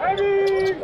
Ready!